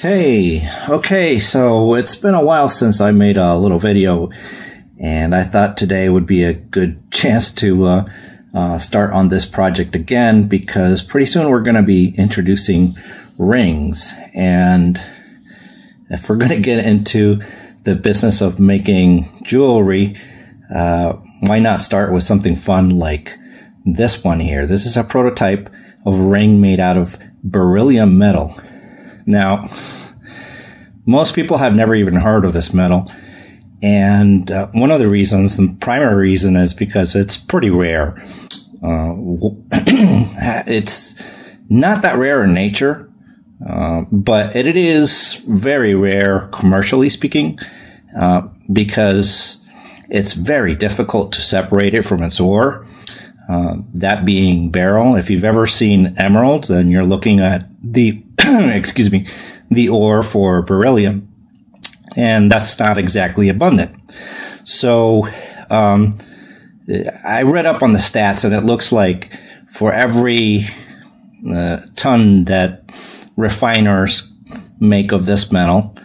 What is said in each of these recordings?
Hey, okay, so it's been a while since I made a little video, and I thought today would be a good chance to uh, uh, start on this project again because pretty soon we're going to be introducing rings. And if we're going to get into the business of making jewelry, uh, why not start with something fun like this one here? This is a prototype of a ring made out of beryllium metal. Now, most people have never even heard of this metal. And uh, one of the reasons, the primary reason is because it's pretty rare. Uh, it's not that rare in nature, uh, but it is very rare commercially speaking, uh, because it's very difficult to separate it from its ore. Uh, that being beryl. If you've ever seen emeralds, then you're looking at the excuse me, the ore for beryllium. And that's not exactly abundant. So, um, I read up on the stats and it looks like for every uh, ton that refiners make of this metal,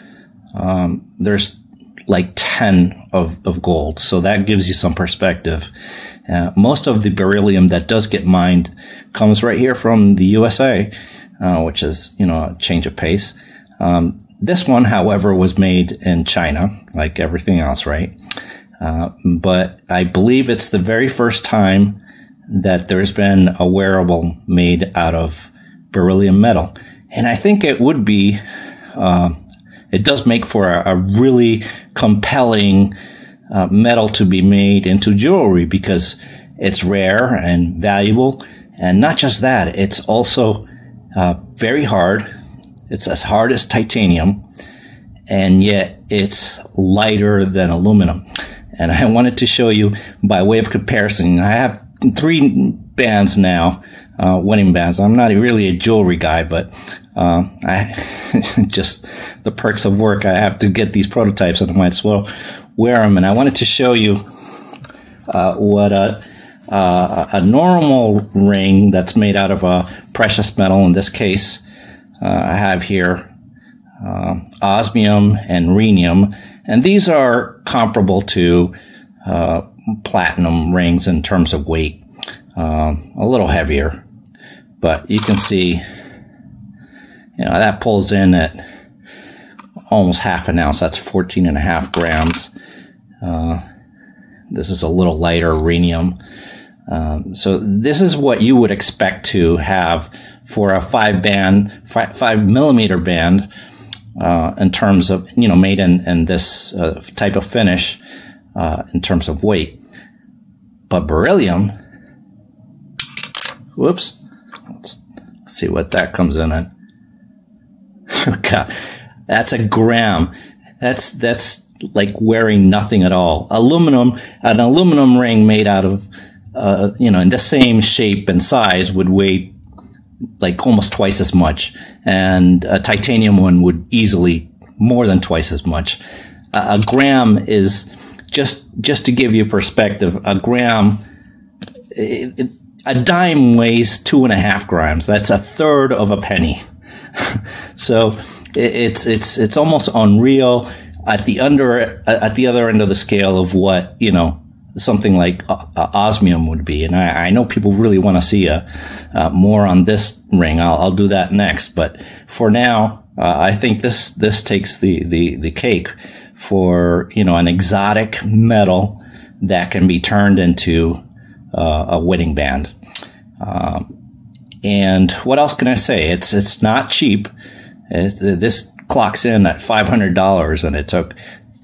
um, there's like 10 of, of gold. So that gives you some perspective. Uh, most of the beryllium that does get mined comes right here from the USA uh, which is, you know, a change of pace. Um, this one, however, was made in China, like everything else, right? Uh, but I believe it's the very first time that there's been a wearable made out of beryllium metal. And I think it would be, uh, it does make for a, a really compelling uh, metal to be made into jewelry because it's rare and valuable. And not just that, it's also uh, very hard. It's as hard as titanium, and yet it's lighter than aluminum. And I wanted to show you by way of comparison. I have three bands now, uh, wedding bands. I'm not really a jewelry guy, but uh, I just the perks of work. I have to get these prototypes, and I might as well wear them. And I wanted to show you uh, what a uh, a normal ring that's made out of a precious metal. In this case, uh, I have here uh, osmium and rhenium, and these are comparable to uh, platinum rings in terms of weight, um, a little heavier. But you can see, you know, that pulls in at almost half an ounce. That's 14 and a half grams. Uh, this is a little lighter rhenium. Um, so this is what you would expect to have for a five band, five, five millimeter band, uh, in terms of, you know, made in, in this uh, type of finish, uh, in terms of weight. But beryllium, whoops, let's see what that comes in at. God, that's a gram. That's, that's like wearing nothing at all. Aluminum, an aluminum ring made out of uh, you know, in the same shape and size would weigh like almost twice as much, and a titanium one would easily more than twice as much. Uh, a gram is just just to give you perspective. A gram, it, it, a dime weighs two and a half grams. That's a third of a penny. so it, it's it's it's almost unreal at the under at the other end of the scale of what you know something like uh, uh, osmium would be. And I, I know people really want to see a, uh, more on this ring. I'll, I'll, do that next. But for now, uh, I think this this takes the, the, the cake for you know an exotic metal that can be turned into uh, a wedding band. Um, and what else can I say? It's it's not cheap. It, this clocks in at five hundred dollars, and it took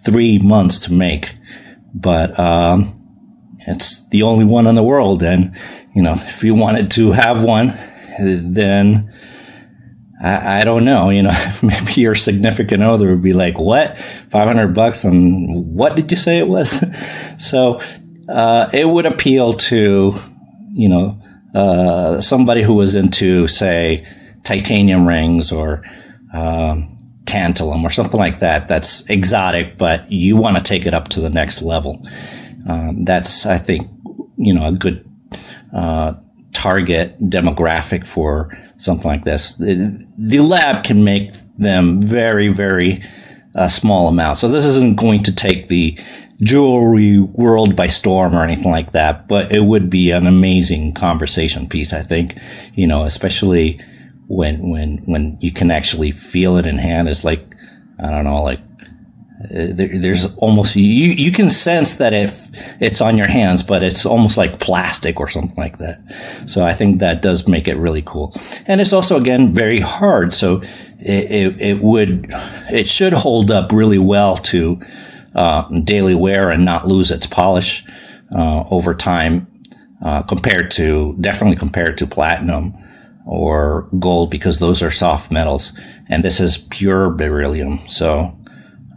three months to make. But um, it's the only one in the world. And, you know, if you wanted to have one, then I, I don't know, you know, maybe your significant other would be like, what? 500 bucks and what did you say it was? so, uh, it would appeal to, you know, uh, somebody who was into, say, titanium rings or, um, tantalum or something like that. That's exotic, but you want to take it up to the next level. Um, that's, I think, you know, a good uh, target demographic for something like this. The, the, lab can make them very, very uh, small amounts. So this isn't going to take the jewelry world by storm or anything like that, but it would be an amazing conversation piece, I think, you know, especially when, when, when you can actually feel it in hand. It's like, I don't know, like there, there's almost you you can sense that if it's on your hands, but it's almost like plastic or something like that. So I think that does make it really cool, and it's also again very hard. So it, it, it would it should hold up really well to uh, daily wear and not lose its polish uh, over time, uh, compared to definitely compared to platinum or gold because those are soft metals, and this is pure beryllium. So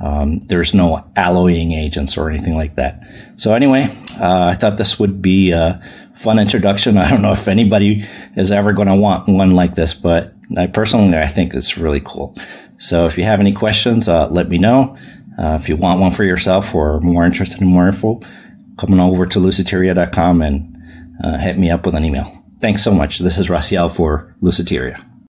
um, there's no alloying agents or anything like that. So anyway, uh, I thought this would be a fun introduction. I don't know if anybody is ever going to want one like this, but I personally, I think it's really cool. So if you have any questions, uh, let me know. Uh, if you want one for yourself or more interested in more info, come on over to luciteria.com and uh, hit me up with an email. Thanks so much. This is Raciel for Luciteria.